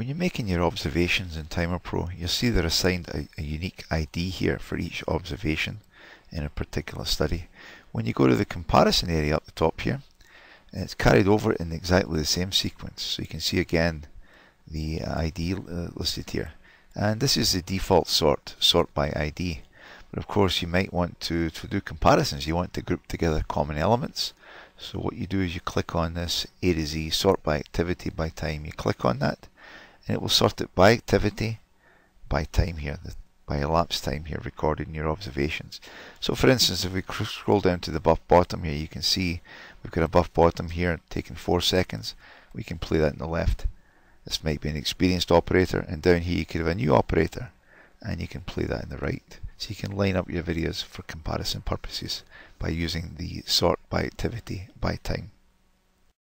When you're making your observations in Timer Pro, you'll see they're assigned a, a, unique ID here for each observation in a particular study. When you go to the comparison area up the top here, it's carried over in exactly the same sequence. So you can see again the ID uh, listed here. And this is the default sort, sort by ID. But of course you might want to, to do comparisons. You want to group together common elements. So what you do is you click on this A to Z, sort by activity by time. You click on that and it will sort it by activity, by time here, by elapsed time here recorded in your observations. So for instance, if we scroll down to the buff bottom here, you can see we've got a buff bottom here taking 4 seconds. We can play that in the left. This might be an experienced operator, and down here you could have a new operator, and you can play that in the right. So you can line up your videos for comparison purposes by using the sort by activity by time.